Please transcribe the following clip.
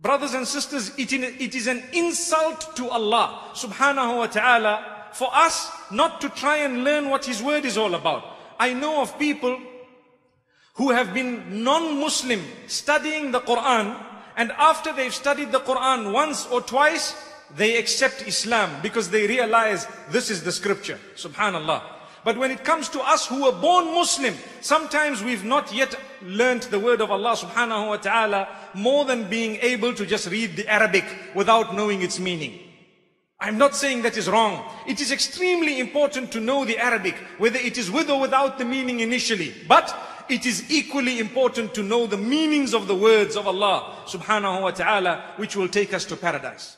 Brothers and sisters, it in- it is an insult to Allah subhanahu wa ta'ala for us not to try and learn what His word is all about. I know of people who have been non-Muslim studying the Quran and after they've studied the Quran once or twice, they accept Islam because they realize this is the scripture. Subhanallah. But when it comes to us who were born Muslim, sometimes we've not yet learnt the word of Allah subhanahu wa ta'ala more than being able to just read the Arabic without knowing its meaning. I'm not saying that is wrong. It is extremely important to know the Arabic, whether it is with or without the meaning initially. But it is equally important to know the meanings of the words of Allah subhanahu wa ta'ala, which will take us to paradise.